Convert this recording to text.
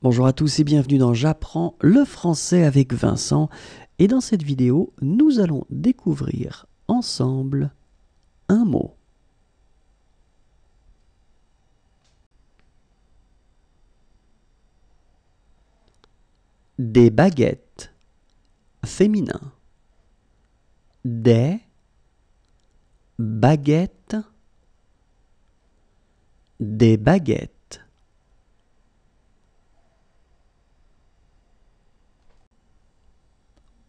Bonjour à tous et bienvenue dans J'apprends le français avec Vincent. Et dans cette vidéo, nous allons découvrir ensemble un mot. Des baguettes féminin. Des baguettes. Des baguettes.